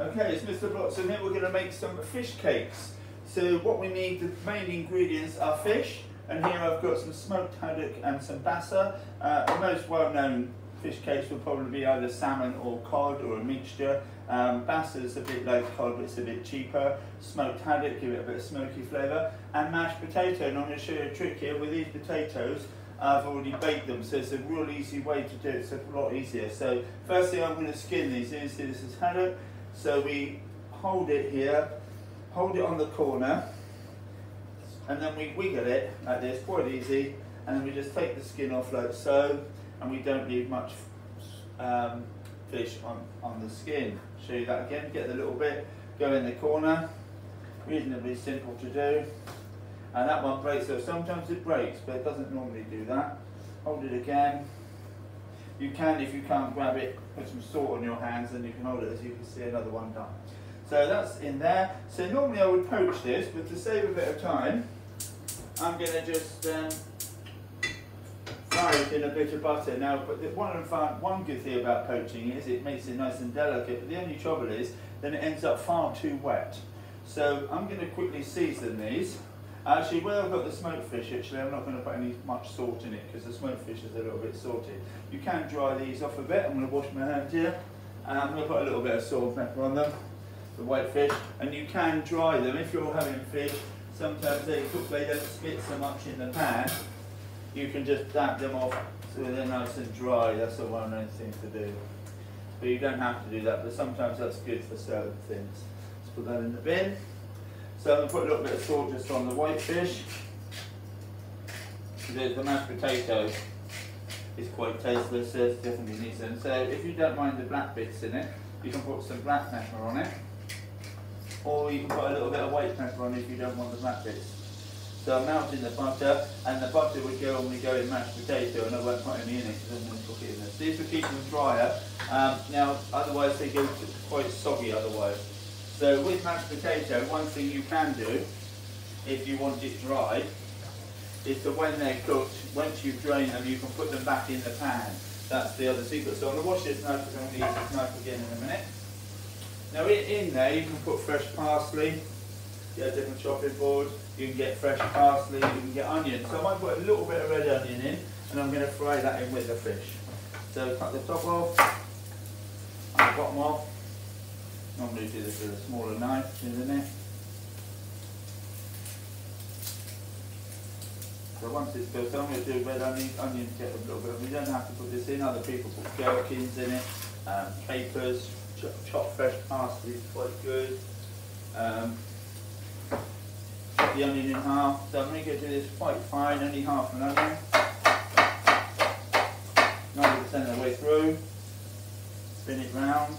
Okay, it's Mr. Bloxsom here. We're going to make some fish cakes. So what we need, the main ingredients are fish, and here I've got some smoked haddock and some basa. Uh, the most well-known fish cakes will probably be either salmon or cod or a mixture. Um, is a bit like cod, but it's a bit cheaper. Smoked haddock, give it a bit of smoky flavour. And mashed potato, and I'm going to show you a trick here. With these potatoes, I've already baked them, so it's a real easy way to do it. It's a lot easier. So first thing I'm going to skin these. See this is haddock. So we hold it here, hold it on the corner, and then we wiggle it like this, quite easy, and then we just take the skin off like so, and we don't leave much um, fish on, on the skin. Show you that again, get the little bit, go in the corner, reasonably simple to do. And that one breaks, so sometimes it breaks, but it doesn't normally do that. Hold it again, you can, if you can't grab it, put some salt on your hands and you can hold it as you can see another one done. So that's in there. So normally I would poach this, but to save a bit of time, I'm going to just um, fry it in a bit of butter. Now, but the one, one good thing about poaching is it makes it nice and delicate, but the only trouble is then it ends up far too wet. So I'm going to quickly season these. Actually, where I've got the smoked fish, actually, I'm not going to put any much salt in it because the smoked fish is a little bit salty. You can dry these off a bit. I'm going to wash my hands here. And I'm going to put a little bit of salt and pepper on them, the white fish. And you can dry them if you're having fish. Sometimes they cook, they don't spit so much in the pan. You can just dab them off so they're nice and dry. That's the one nice thing to do. But you don't have to do that, but sometimes that's good for certain things. Let's put that in the bin. So I'm going to put a little bit of salt just on the white fish. The, the mashed potato is quite tasteless, so it definitely needs them. So if you don't mind the black bits in it, you can put some black pepper on it. Or you can put a little bit of white pepper on it if you don't want the black bits. So I'm melting the butter, and the butter would go when we go in mashed potato, and I won't put any in it because I'm going to cook it in this. These will keep them drier. Um, now, otherwise they go quite soggy otherwise. So with mashed potato, one thing you can do, if you want it dry, is that when they're cooked, once you've drained them, you can put them back in the pan. That's the other secret. So I'm going to wash this knife because I'm going to use this knife again in a minute. Now in, in there you can put fresh parsley, get a different chopping board, you can get fresh parsley, you can get onion. So I might put a little bit of red onion in and I'm going to fry that in with the fish. So cut the top off, and the bottom off, Normally do this with a smaller knife, isn't it? So once it's cooked, I'm going to do red onion, onion get a little bit. We don't have to put this in. Other people put gherkins in it, um, capers, chopped chop fresh parsley is quite good. Um, cut the onion in half. So I'm going to do this quite fine, only half an onion. 90% of the way through. Spin it round.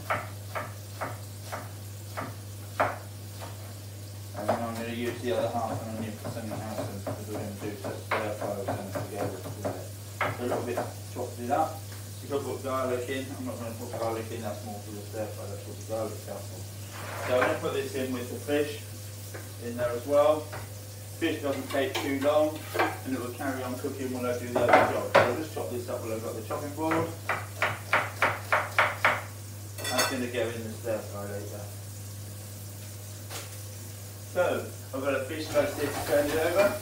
going to use the other half and then you else in because we're going to do just stir fry with something together. So a little bit chopped it up. You could put garlic in. I'm not going to put garlic in, that's more for the stir fry, that's what the garlic out for. So I'm going to put this in with the fish in there as well. Fish doesn't take too long and it will carry on cooking while I do the other job. So I'll just chop this up while I've got the chopping board. That's going to go in the stir fry later. So, I've got a fish roasted to turn it over.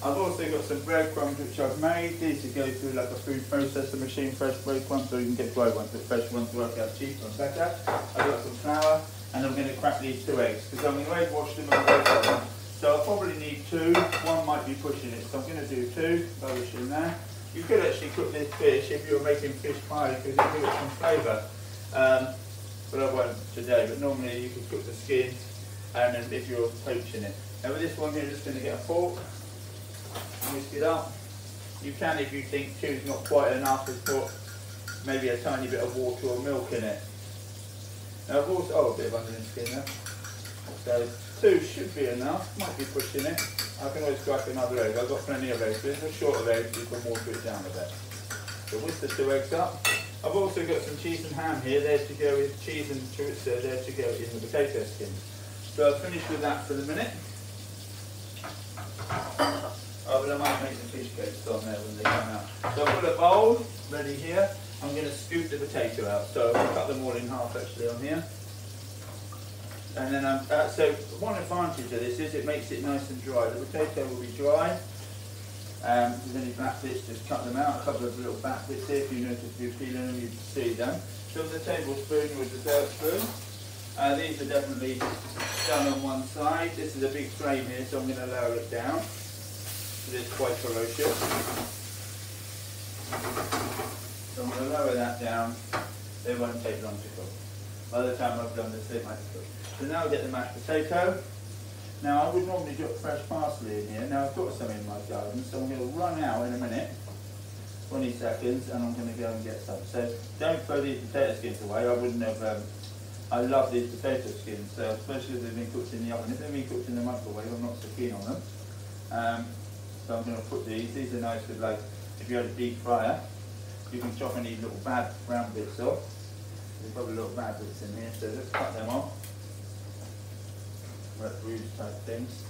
I've also got some breadcrumbs which I've made. These to go through like a food processor machine, fresh breadcrumbs, so you can get dry ones, but fresh ones work out cheaper and better. I've got some flour, and I'm going to crack these two eggs, because I'm going to egg wash them and them. So I'll probably need two, one might be pushing it, so I'm going to do two, rubbish in there. You could actually cook this fish if you were making fish pie, because it gives it some flavour. Um, but I won't today, but normally you could cook the skins and if you're poaching it. Now with this one here, just going to get a fork, and whisk it up. You can, if you think two's not quite enough, just put maybe a tiny bit of water or milk in it. Now I've also, oh a bit of onion skin there. So two should be enough, might be pushing it. I can always crack another egg, I've got plenty of eggs, but if it's a short of eggs, you can water it down a bit. So whisk the two eggs up. I've also got some cheese and ham here, there to go with cheese and chorizo, there to go in the potato skins. So I'll finish with that for the minute. Oh, I might make the fish cakes on there when they come out. So I've got a bowl ready here. I'm going to scoop the potato out. So I'll cut them all in half actually on here. And then, um, uh, so one advantage of this is it makes it nice and dry. The potato will be dry. Um, if there's any black bits, just cut them out. A couple of little black bits here, if you notice if you're peeling them, you can see them. Fill the tablespoon with the dessert spoon. Uh, these are definitely done on one side. This is a big flame here, so I'm going to lower it down. It is quite ferocious. So I'm going to lower that down. They won't take long to cook. By the time I've done this, they might cook. So now I'll get the mashed potato. Now I would normally put fresh parsley in here. Now I've got some in my garden, so I'm going to run out in a minute, 20 seconds, and I'm going to go and get some. So don't throw these potato skins away. I wouldn't have, um, I love these potato skins, so especially if they've been cooked in the oven. If they've been cooked in the microwave, I'm not so keen on them. Um, so I'm going to put these, these are nice with like, if you had a deep fryer, you can chop any little bad brown bits off. There's probably little bad bits in here, so let's cut them off red bruise type things.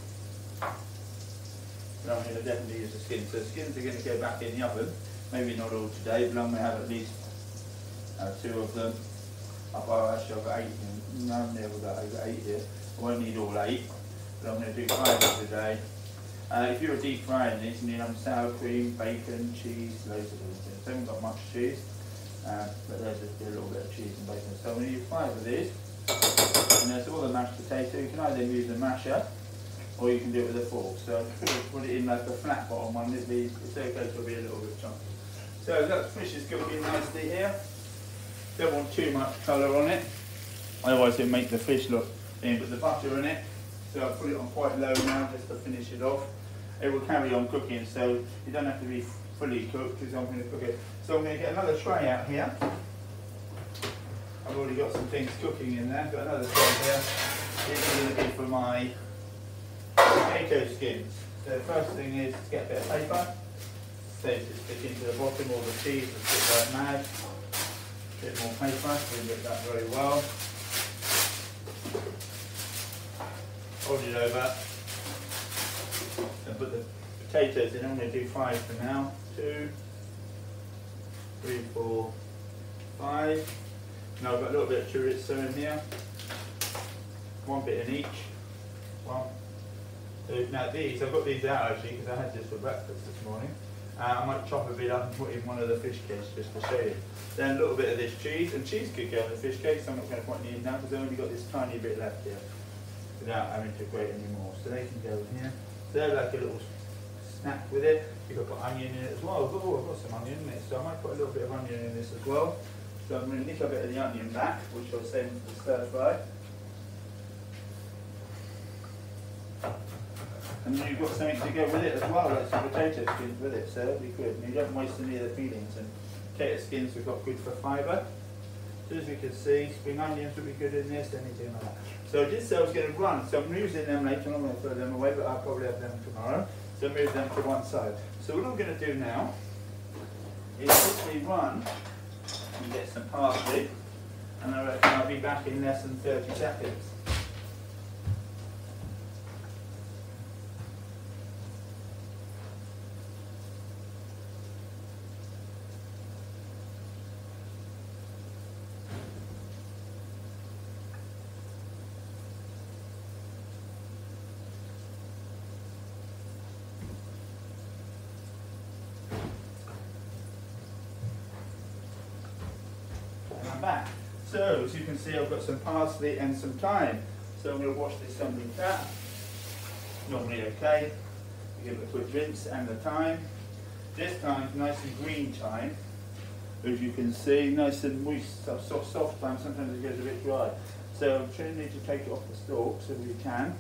But I'm going to definitely use the skin. So the skins are going to go back in the oven. Maybe not all today, but I'm going to have at least uh, two of them. I've actually I've got eight. No, I've never got eight here. I won't need all eight, but I'm going to do five today. If you're deep frying these, you need um, sour cream, bacon, cheese, loads of these things. I haven't got much cheese, uh, but there's a, a little bit of cheese and bacon. So going to use five of these. And there's all the mashed potato. You can either use a masher or you can do it with a fork. So put it in like a flat bottom one. It'll be, it's okay to be a little bit chunky. So that fish is cooking nicely here. Don't want too much colour on it, otherwise it'll make the fish look eh, in. But the butter in it, so I'll put it on quite low now just to finish it off. It will carry on cooking, so you don't have to be fully cooked because I'm going to cook it. So I'm going to get another tray out here. I've already got some things cooking in there. Got another tray here. This is going to be for my potato skins. So the first thing is to get a bit of paper. Saves it stick into the bottom, all the cheese will stick like mad. A bit more paper, we get that very well. Hold it over. And put the potatoes in. I'm going to do five for now. Two, three, four, five. Now I've got a little bit of chorizo in here. One bit in each. One. Now these, I've got these out actually because I had this for breakfast this morning. Uh, I might chop a bit up and put in one of the fish cakes just to show you. Then a little bit of this cheese, and cheese could go in the fish cake, so I'm not going to put any in now because I've only got this tiny bit left here without having to grate any more. So they can go in here. So they're like a little snack with it. You could put onion in it as well. Oh, I've got some onion in it, so I might put a little bit of onion in this as well. So I'm going to nick a bit of the onion back, which I'll save for the stir fry. And you've got something to go with it as well, like some potato skins with it, so that'll be good. And you don't waste any of the peelings. And potato skins we've got good for fibre. So as we can see, spring onions would be good in this, anything like that. So this was going to run, so I'm using them later, I'm going to throw them away, but I'll probably have them tomorrow. So move them to one side. So what I'm going to do now is quickly run and get some parsley. And I reckon I'll be back in less than 30 seconds. I'm back. So, as you can see, I've got some parsley and some thyme. So I'm going to wash this underneath that. Normally okay. Give it a quick rinse and the thyme. This time, nice and green thyme. As you can see, nice and moist, soft, soft thyme. Sometimes it gets a bit dry. So I'm trying to take it off the stalks if we can.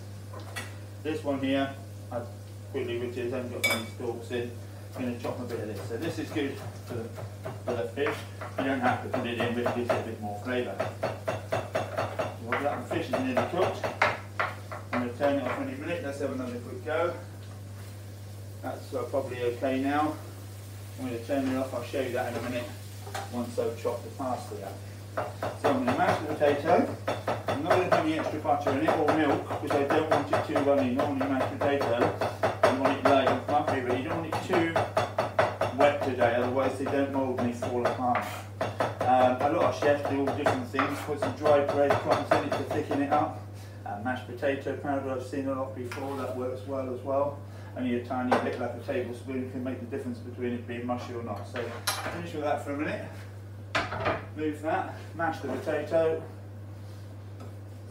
This one here, I quickly ripped it, hasn't got any stalks in. I'm going to chop a bit of this. So this is good for the, for the fish. You don't have to put it in, it gives it a bit more flavour. Well, that fish is nearly cooked. I'm going to turn it off any minute. Let's have another quick go. That's uh, probably okay now. I'm going to turn it off. I'll show you that in a minute once I've chopped the parsley up. So I'm going to mash the potato. I'm not going to put any extra butter in it or milk because I don't want it too runny. Normally mashed potato, you want it light Um, a lot of chefs do all different things, put some dry bread crumbs in it to thicken it up. Uh, mashed potato powder I've seen a lot before, that works well as well. Only a tiny bit like a tablespoon can make the difference between it being mushy or not. So finish with that for a minute. Move that, mash the potato.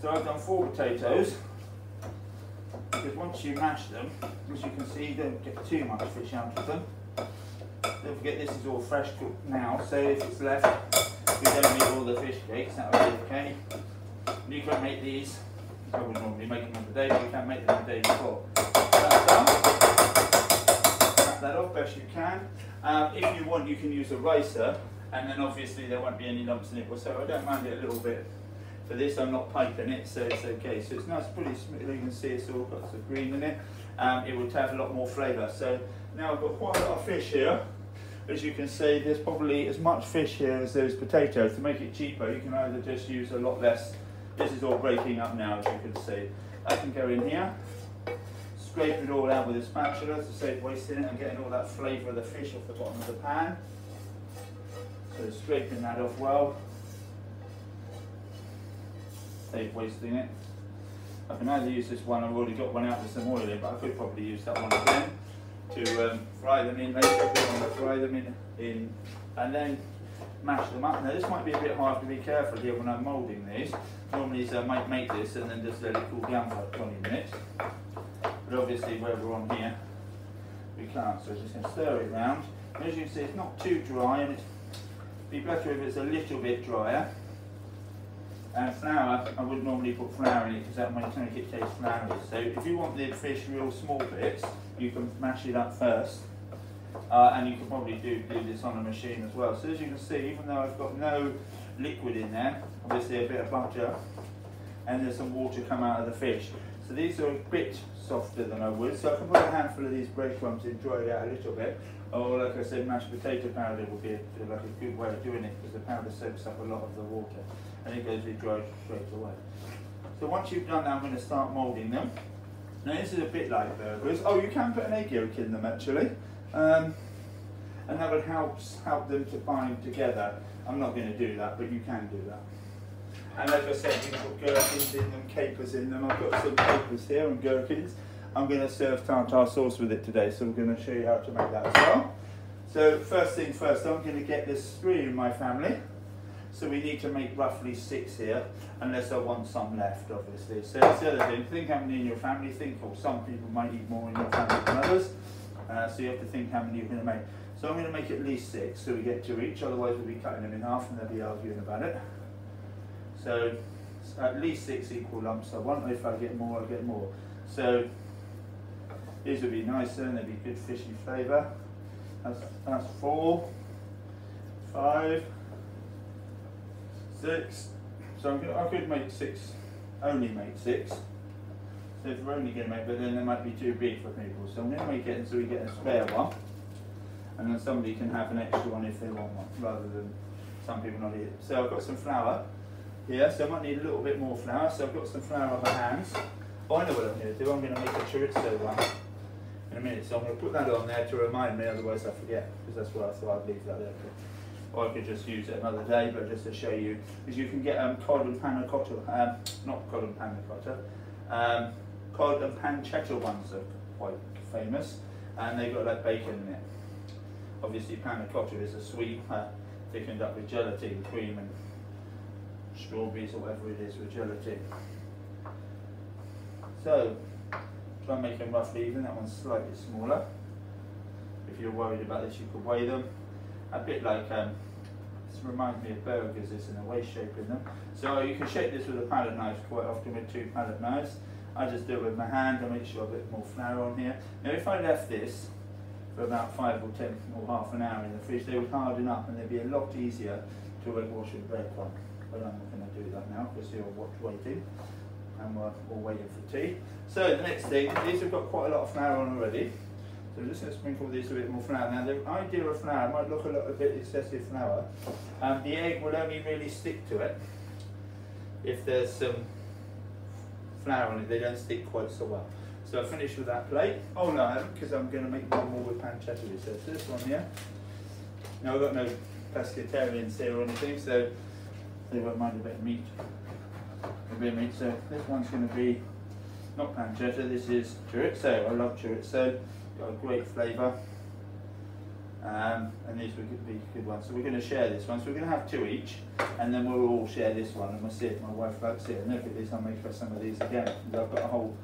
So I've done four potatoes. Because once you mash them, as you can see, you don't get too much fish out of them. Don't forget this is all fresh cooked now, so if it's left, we don't need all the fish cakes, that would be okay. You can make these, I would normally make them on the day, but you can make them the day before. That's done. Wrap that off best you can. Um, if you want, you can use a ricer, and then obviously there won't be any lumps in it, so I don't mind it a little bit. For this, I'm not piping it, so it's okay. So it's nice, pretty smooth. You can see it's all got some green in it. Um, it will have a lot more flavour. So now I've got quite a lot of fish here. As you can see, there's probably as much fish here as there's potatoes. To make it cheaper, you can either just use a lot less. This is all breaking up now, as you can see. I can go in here, scrape it all out with a spatula to save wasting it and getting all that flavour of the fish off the bottom of the pan. So scraping that off well, save wasting it. I can either use this one, I've already got one out with some oil in, but I could probably use that one again to um, fry them in later, fry them in, in and then mash them up. Now this might be a bit hard to be careful here when I'm moulding these. Normally I might make this and then just let it cool down for 20 minutes. But obviously where we're on here, we can't. So I'm just going to stir it round. And as you can see, it's not too dry and it'd be better if it's a little bit drier. And flour, I would normally put flour in it because that might make it taste floury. So if you want the fish real small bits, you can mash it up first. Uh, and you can probably do, do this on a machine as well. So as you can see, even though I've got no liquid in there, obviously a bit of butter, and there's some water come out of the fish. So these are a bit softer than I would. So I can put a handful of these breadcrumbs in, dry it out a little bit. Or like I said, mashed potato powder would be a, like a good way of doing it because the powder soaks up a lot of the water and it goes with dry straight away. So once you've done that, I'm going to start moulding them. Now this is a bit like burgers. Oh, you can put an egg yolk in them actually. Um, and that would help, help them to bind together. I'm not going to do that, but you can do that. And like I said, you can put gherkins in them, capers in them. I've got some capers here and gherkins. I'm going to serve tartar sauce with it today, so I'm going to show you how to make that as well. So first thing first, I'm going to get this three in my family. So we need to make roughly six here, unless I want some left, obviously. So that's the other thing. Think how many in your family. Think, or some people might eat more in your family than others. Uh, so you have to think how many you're going to make. So I'm going to make at least six, so we get two each. Otherwise, we'll be cutting them in half, and they'll be arguing about it. So at least six equal lumps I want. If I get more, I get more. So these would be nicer, and they'd be good fishy flavour. That's, that's four, five, six. So I'm I could make six, only make six. So if we're only going to make, but then they might be too big for people. So I'm going to make it so we get a spare one. And then somebody can have an extra one if they want one, rather than some people not eat. So I've got some flour here, so I might need a little bit more flour. So I've got some flour on my hands. Oh, I know what I'm going to do. I'm going to make a chorizo one in a minute. So I'm going to put that on there to remind me, otherwise I forget, because that's what I thought I'd leave that there. Or I could just use it another day, but just to show you, is you can get um, cod and panna cotta, um, not cod and panna cotta, um, cod and pancetta ones are quite famous, and they've got like bacon in it. Obviously, panna cotta is a sweet, uh, thickened up with gelatin, cream, and strawberries or whatever it is with gelatin. So, try and make them roughly even. That one's slightly smaller. If you're worried about this, you could weigh them. A bit like, um, this reminds me of burgers, this in a way shape in them. So you can shape this with a palette knife quite often with two palette knives. I just do it with my hand, I make sure a bit more flour on here. Now if I left this for about five or ten or half an hour in the fridge, they would harden up and they'd be a lot easier to wash with breadcrumb. But I'm not going to do that now because you're waiting and we're all waiting for tea. So the next thing, these have got quite a lot of flour on already. So I'm just going to sprinkle these a bit more flour. Now the idea of flour might look a little bit excessive flour. Um, the egg will only really stick to it if there's some flour on it, they don't stick quite so well. So I finished with that plate. Oh no, I haven't because I'm going to make one more with pancetta. So this one here. Now I've got no pescatarians here or anything, so they won't mind a bit of meat. a bit of meat. So this one's going to be not pancetta, this is chorizo. I love chorizo, got a great flavour. Um, and these would be good ones. So we're going to share this one. So we're going to have two each, and then we'll all share this one. And we'll see if my wife likes it. And if it is, I'll make her some of these again. I've got a whole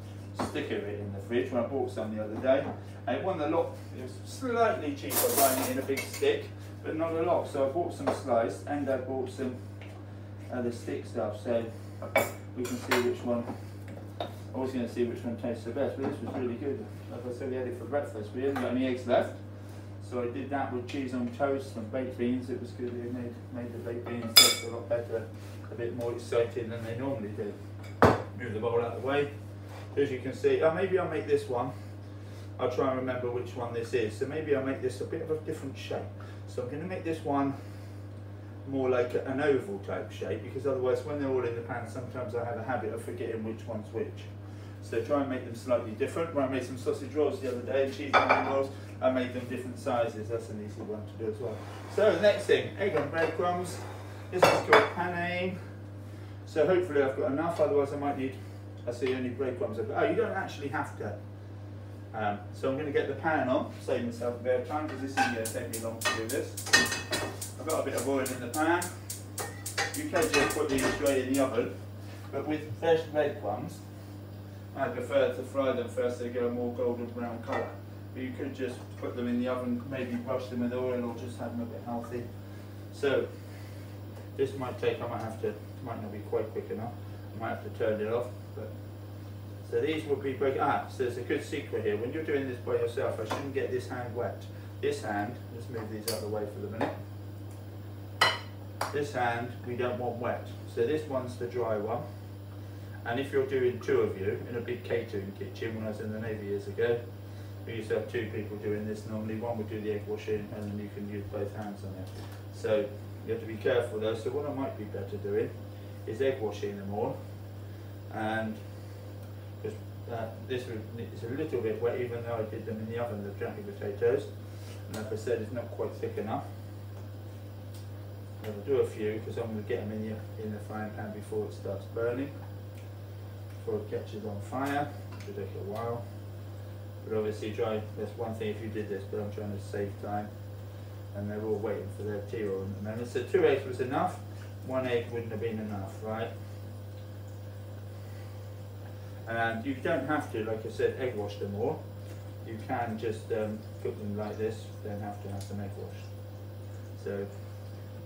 stick of it in the fridge when I bought some the other day. And it wasn't a lot, it was slightly cheaper buying it in a big stick, but not a lot. So I bought some sliced and I bought some other stick stuff. So we can see which one I was going to see which one tastes the best, but this was really good. Like I said, we had it for breakfast. We didn't got any eggs left, so I did that with cheese on toast and baked beans. It was good. It made, made the baked beans taste a lot better, a bit more exciting than they normally do. Move the bowl out of the way. As you can see, oh, maybe I'll make this one. I'll try and remember which one this is. So maybe I'll make this a bit of a different shape. So I'm going to make this one more like an oval type shape because otherwise when they're all in the pan sometimes I have a habit of forgetting which one's which. So try and make them slightly different. I made some sausage rolls the other day, cheese onion rolls, I made them different sizes. That's an easy one to do as well. So the next thing, egg and breadcrumbs. This is called panne. So hopefully I've got enough, otherwise I might need, I see only breadcrumbs. I've got. Oh, you don't actually have to. Um, so I'm going to get the pan on, save myself a bit of time because this isn't going to take me long to do this. I've got a bit of oil in the pan. You can just put these straight in the oven, but with fresh breadcrumbs, I prefer to fry them first, they get a more golden brown colour. But you could just put them in the oven, maybe brush them with oil or just have them a bit healthy. So, this might take, I might have to, might not be quite quick enough. I might have to turn it off. But So these would be break, ah, so there's a good secret here. When you're doing this by yourself, I shouldn't get this hand wet. This hand, let's move these out of the way for the minute. This hand, we don't want wet. So this one's the dry one. And if you're doing two of you in a big catering kitchen, when I was in the Navy years ago, we used to have two people doing this. Normally one would do the egg washing and then you can use both hands on it. So you have to be careful though. So what I might be better doing is egg washing them all. And just, uh, this is a little bit wet even though I did them in the oven, the jacket potatoes. And like I said, it's not quite thick enough. I'll do a few because I'm going to get them in the, in the frying pan before it starts burning before it catches on fire. Should take a while. But obviously try, that's one thing if you did this, but I'm trying to save time. And they're all waiting for their tea roll the moment. So two eggs was enough. One egg wouldn't have been enough, right? And you don't have to, like I said, egg wash them all. You can just um, cook them like this, then have to have some egg wash. So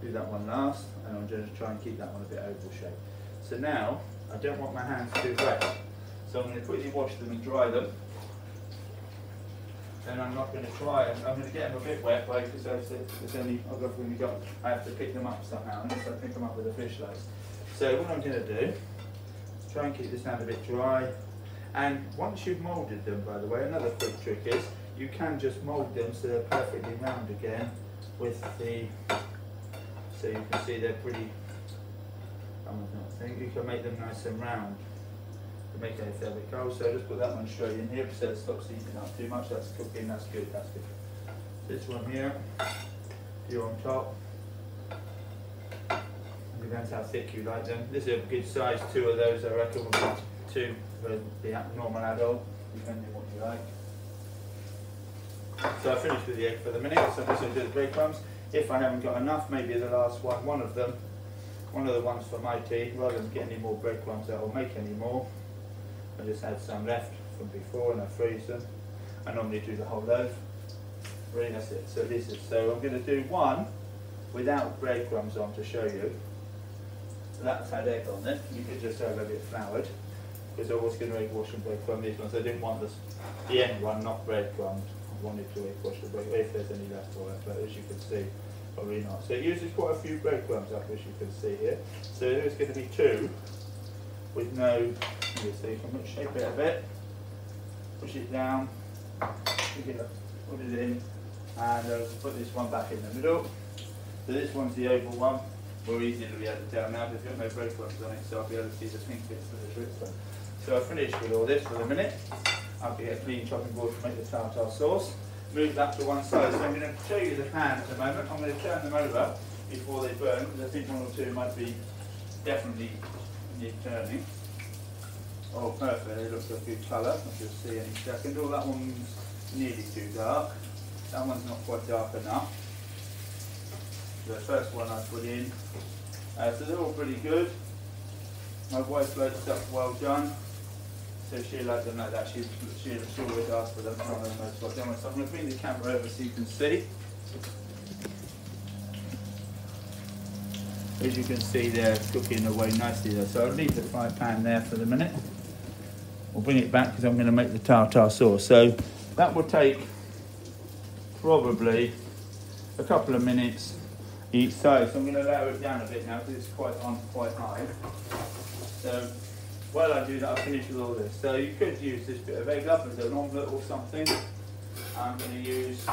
do that one last, and I'm going to try and keep that one a bit oval shape. So now, I don't want my hands too wet. So I'm going to quickly wash them and dry them. And I'm not going to try. I'm going to get them a bit wet because there's only, I've only got, I have to pick them up somehow unless I pick them up with a fish slice. So what I'm going to do is try and keep this hand a bit dry. And once you've moulded them, by the way, another quick trick is you can just mould them so they're perfectly round again with the, so you can see they're pretty Think you can make them nice and round to make it fairly cold. So just put that one straight in here so it stops heating up too much. That's cooking, that's good, that's good. This one here, here on top. Depends how thick you like them. This is a good size, two of those I reckon will be two for the normal adult, depending on what you like. So I finished with the egg for the minute, so I'm just going to do the breadcrumbs. If I haven't got enough, maybe the last one, one of them one of the ones for my tea, rather than get any more breadcrumbs out or make any more, I just had some left from before and I freeze them. I normally do the whole loaf. Really, that's it. So this is, so I'm going to do one without breadcrumbs on to show you. That's had egg on it. You could just have a bit floured. Because I was going to egg wash and breadcrumb these ones. I didn't want this, the end one not breadcrumbed. I wanted to egg wash the bread if there's any left it. But as you can see, Probably not. So it uses quite a few breadcrumbs up as you can see here. So there's going to be two with no, so you can shape it a bit, push it down, put it in, and I'll put this one back in the middle. So this one's the oval one. We're easy to be able to tell now there's got no breadcrumbs on it, so I'll be able to see the pink bits of the chorizo. So I finished with all this for the minute. I'll get a clean chopping board to make the tartar sauce move that to one side. So I'm going to show you the pan at the moment. I'm going to turn them over before they burn because I think one or two might be definitely need turning. Oh, perfect. It looks a good colour. I you'll see any second. Oh, that one's nearly too dark. That one's not quite dark enough. The first one I put in. Uh, so they're all pretty good. My wife likes stuff well done. So she likes them like that. She, she, she always asks for them. It's one of the most well So I'm going to bring the camera over so you can see. As you can see they're cooking away nicely there. So I'll leave the fry pan there for the minute. We'll bring it back because I'm going to make the tartar sauce. So that will take probably a couple of minutes each side. So I'm going to lower it down a bit now because it's quite on quite high. So while I do that, I'll finish with all this. So you could use this bit of egg up as an omelette or something. I'm going to use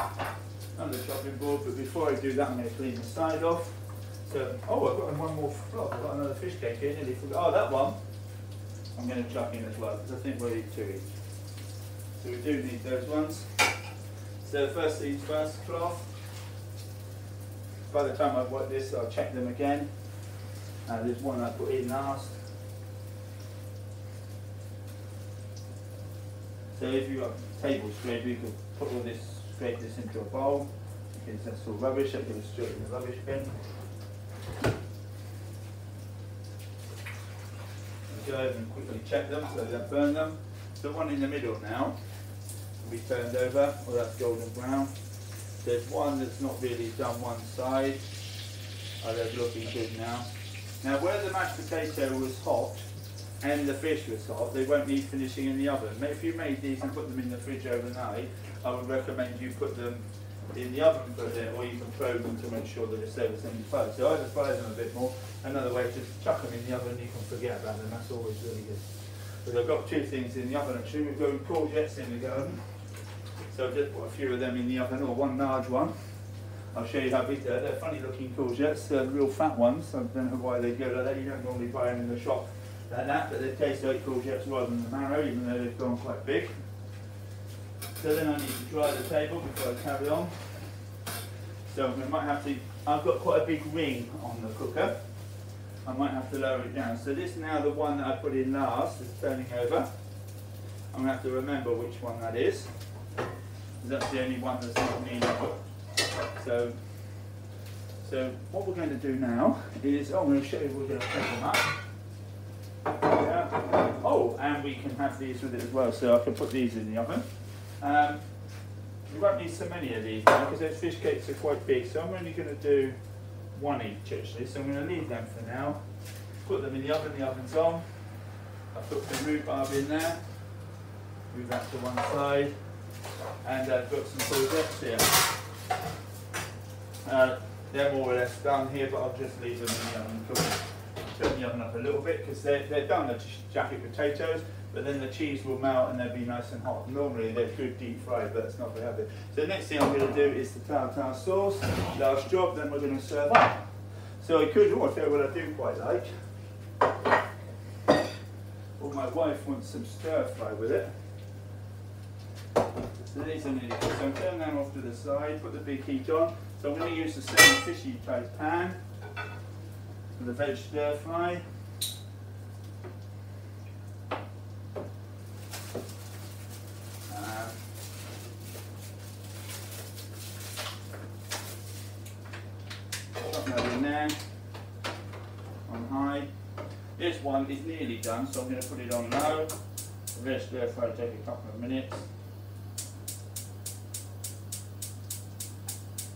another chopping board, but before I do that, I'm going to clean the side off. So, oh, I've got one more flock. I've got another fish cake here. Nearly forgot. Oh, that one. I'm going to chuck in as well because I think we'll eat two each. So we do need those ones. So first things first, cloth. By the time I've worked this, I'll check them again. Uh, there's one I put in last. So if you've got a table scraper, you can put all this, scrape this into a bowl. Because that's all rubbish, that goes straight in the rubbish bin. go over and quickly check them so they don't burn them. The one in the middle now will be turned over, well that's golden brown. There's one that's not really done one side. Oh, they're looking good now. Now where the mashed potato was hot and the fish was hot, they won't need finishing in the oven. If you made these and put them in the fridge overnight, I would recommend you put them in the oven for a bit, or you can probe them to make sure that it's over 75. So either fry them a bit more, another way, just chuck them in the oven, and you can forget about them, that's always really good. But I've got two things in the oven actually, we've got courgettes in the garden. So I've just put a few of them in the oven, or one large one. I'll show you how big they're. They're funny looking courgettes, they're real fat ones. I don't know why they go like that. You don't normally buy them in the shop like that, but they taste like courgettes rather than the marrow, even though they've gone quite big. So then I need to dry the table before I carry on. So I might have to, I've got quite a big ring on the cooker. I might have to lower it down. So this now the one that I put in last is turning over. I'm going to have to remember which one that is. That's the only one that's not cooked. So, so what we're going to do now is, oh, I'm going to show you we're going to take them up. Yeah. Oh, and we can have these with it as well. So I can put these in the oven. Um, we won't need so many of these because those fish cakes are quite big. So I'm only going to do one each actually. So I'm going to leave them for now. Put them in the oven. The oven's on. I put the rhubarb in there. Move that to one side. And I've got some courgettes here. Uh, they're more or less done here, but I'll just leave them in the oven. Turn the oven up a little bit because they're, they're done. They're just jacket potatoes but then the cheese will melt and they'll be nice and hot. Normally they're good deep fried, but that's not what we. So the next thing I'm going to do is the tartar sauce. Last job, then we're going to serve up. So I could, oh, I tell you what I do quite like. Well, my wife wants some stir fry with it. So these are. So I'm turning them off to the side, put the big heat on. So I'm going to use the same fishy type pan the veg stir fry. Uh, in there on high. This one is nearly done, so I'm going to put it on low. The rest therefore take a couple of minutes.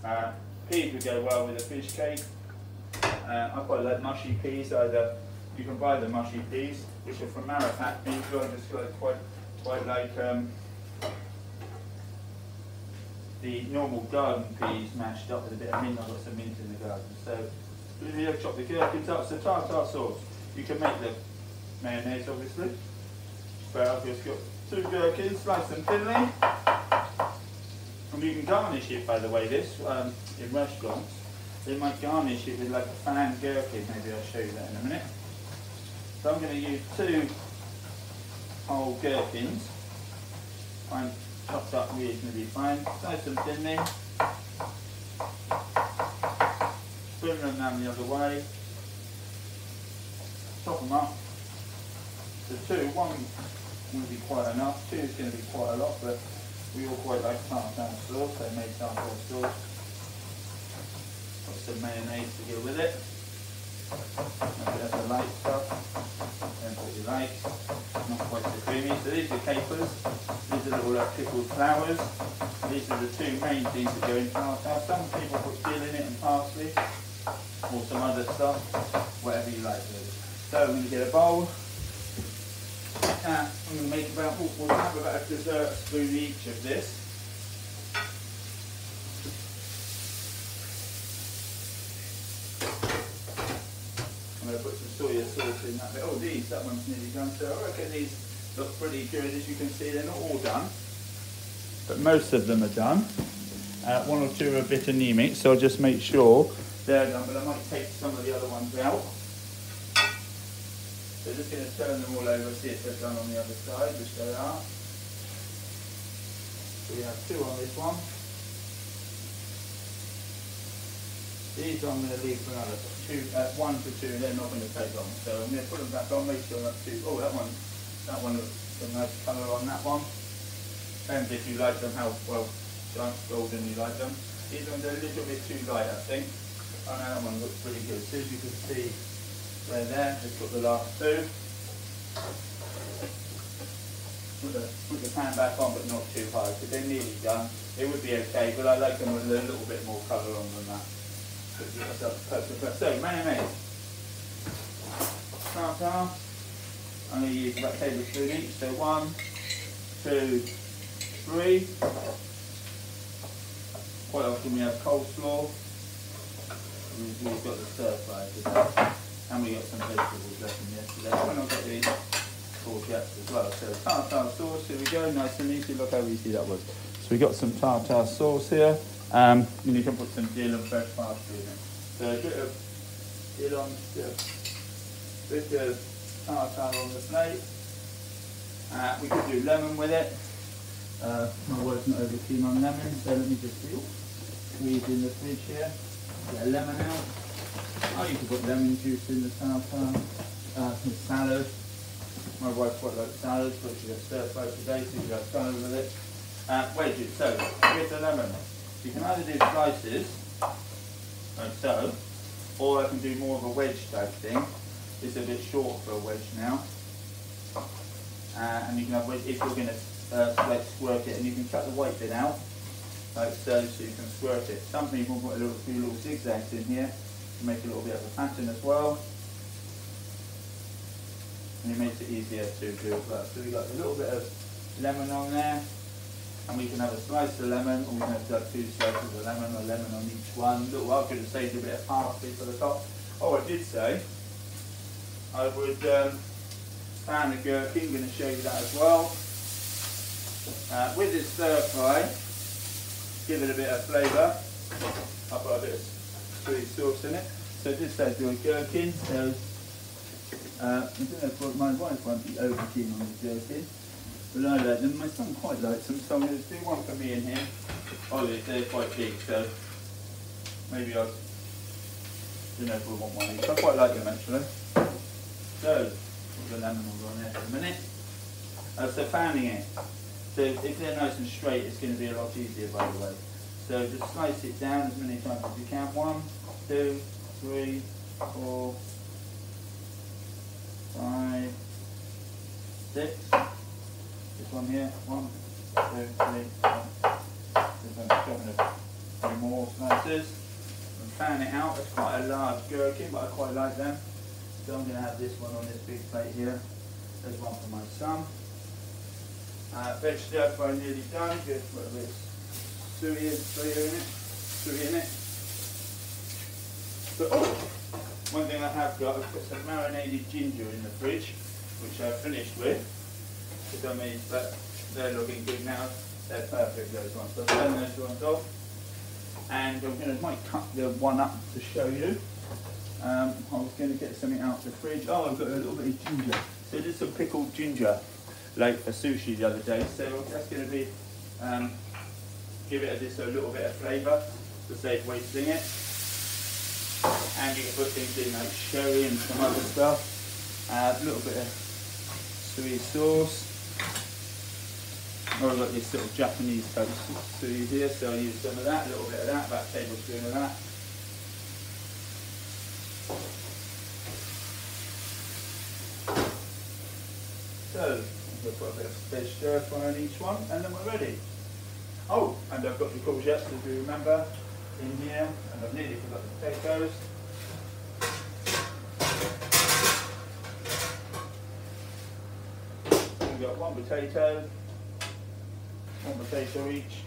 Uh, peas would go well with a fish cake. Uh, I quite like mushy peas, either you can buy the mushy peas, which are from marrowfat or I just quite, quite like um, the normal garden peas mashed up with a bit of mint. I've got some mint in the garden. So, we have chopped the gherkins up, so tartar sauce. You can make the mayonnaise obviously. But I've just got two gherkins, slice them thinly. And you can garnish it by the way this um, in restaurants. They my garnish with like a fan gherkin, maybe I'll show you that in a minute. So I'm going to use two whole gherkins. Fine, chopped up reasonably fine. Slice them thinly. Spin them down the other way chop them up, So two, one will be quite enough, two is going to be quite a lot, but we all quite like tartar sauce, so make tartar sauce. Some mayonnaise to go with it. A bit of the light stuff, and what you like. Not quite so creamy. So these are capers. These are all like pickled flowers. These are the two main things that go in tartar. Some people put dill in it and parsley, or some other stuff, whatever you like it. So I'm going to get a bowl. I'm going to make about, we'll have about a dessert spoon each of this. I'm going to put some soya bit. Oh, these, that one's nearly done. So I reckon these look pretty good. As you can see, they're not all done, but most of them are done. Uh, one or two are a bit anemic, so I'll just make sure they're done, but I might take some of the other ones out. So just going to turn them all over, see if they're done on the other side, which they are. We have two on this one. These I'm going to leave for another two, uh, one to two, they're not going to take long. So I'm going to put them back on, make sure that oh that one, that one looks some nice colour on that one. Depends if you like them, how well dark golden you like them. These ones are a little bit too light I think. Oh no, that one looks pretty good. So as you can see, they're there, just got the last two. Put the, put the pan back on but not too high because they're nearly done. It would be okay, but I like them with a little bit more colour on than that. So, mayonnaise. Tartar. I'm going to use about a tablespoon each. So one, two, three. Quite often we have coleslaw. We've, we've got the stir fry. And we got some vegetables left from yesterday. And I've got these courgettes as well. So tartar sauce, here we go, nice and easy. Look how easy that was. So we got some tartar sauce here. Um, and you can put some dill and fresh parsley in it. So a bit of dill on the bit of tartar on the plate. Uh, we could do lemon with it. Uh, my wife's not over keen on lemon, so let me just squeeze in the fridge here. Get a lemon out. Oh, you could put lemon juice in the tartar. Uh, some salad. My wife quite likes salads, but she has stir fry today, so you have salad with it. Uh, wedges. So, with the lemon. You can either do slices, like so, or I can do more of a wedge type thing. It's a bit short for a wedge now. Uh, and you can have, if you're going to uh, squirt it, and you can cut the white bit out, like so, so you can squirt it. Some people put a little few little zigzags in here to make a little bit of a pattern as well. And it makes it easier to do well. So we've got a little bit of lemon on there and we can have a slice of lemon, or we can have two slices of lemon, or lemon on each one. Look, I could have saved a bit of parsley for the top. Oh, I did say I would um, pan the gherkin. I'm going to show you that as well. Uh, with this stir fry, give it a bit of flavour. I'll put a bit of sweet sauce in it. So this says doing gherkin. So uh, I don't know if my wife won't be over keen on the gherkin. But I like them. My son quite likes them, so I'm going to do one for me and him. Oh, they're, quite big, so maybe I'll. don't know if we want one each. I quite like them actually. So, put the lemon on there for a minute. Uh, so fanning it. So if they're nice and straight, it's going to be a lot easier by the way. So just slice it down as many times as you can. One, two, three, four, five, six. This one here, one, two, three, four. There's a few more slices. And fan it out. It's quite a large gherkin, but I quite like them. So I'm going to have this one on this big plate here. There's one for my son. Uh, veg stir fry nearly done. Put a bit of suey in, suey in it. Suey in it. So, oh, one thing I have got, I've got some marinated ginger in the fridge, which I've finished with dummies, but they're looking good now. They're perfect, those ones. So turn those ones off. And I'm going to might cut the one up to show you. Um, I was going to get something out of the fridge. Oh, I've got a little bit of ginger. So I did some pickled ginger, like for sushi the other day. So that's going to be, um, give it a, just a little bit of flavour to save wasting it. And you can put things in like sherry and some other stuff. Add a little bit of soy sauce. I've got this little Japanese type soy here, so I'll use some of that, a little bit of that, about a tablespoon of that. So, we'll put a bit of fish stir fry on each one, and then we're ready. Oh, and I've got the courgettes, if you remember, in here, and I've nearly forgot the potatoes. We've got one potato, one potato each,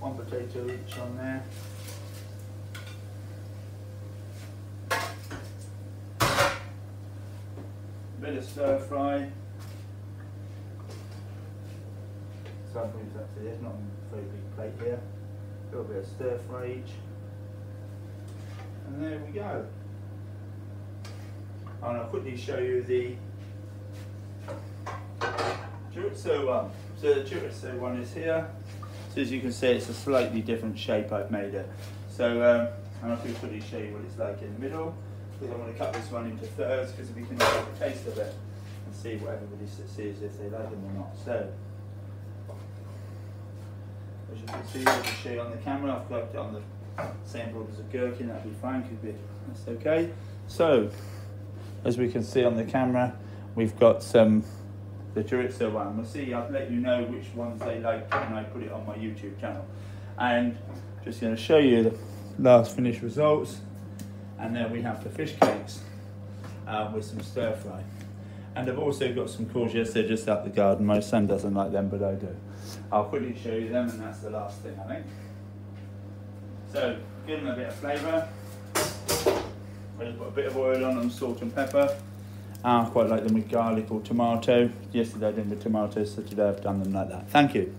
one potato each on there. Bit of stir fry. So I'll move that to there, not a very big plate here. A little bit of stir fry each. And there we go. And I'll quickly show you the chorizo one. So the chorizo one is here. So as you can see, it's a slightly different shape I've made it. So, um, and I'll quickly show you what it's like in the middle. Because I want to cut this one into thirds because we can get a taste of it and see what everybody sees if they like them or not. So, as you can see, I'll just show you on the camera. I've got it on the same board as a gherkin. that'd be fine. Could be that's okay. So, as we can see on the camera, we've got some the chorizo one. We'll see. I'll let you know which ones they like when I put it on my YouTube channel. And just going to show you the last finished results. And then we have the fish cakes uh, with some stir fry. And I've also got some courgettes, they're just out the garden. My son doesn't like them, but I do. I'll quickly show you them, and that's the last thing, I think. So, give them a bit of flavour. I just put a bit of oil on them, salt and pepper. I quite like them with garlic or tomato. Yesterday I did them with tomatoes, so today I've done them like that. Thank you.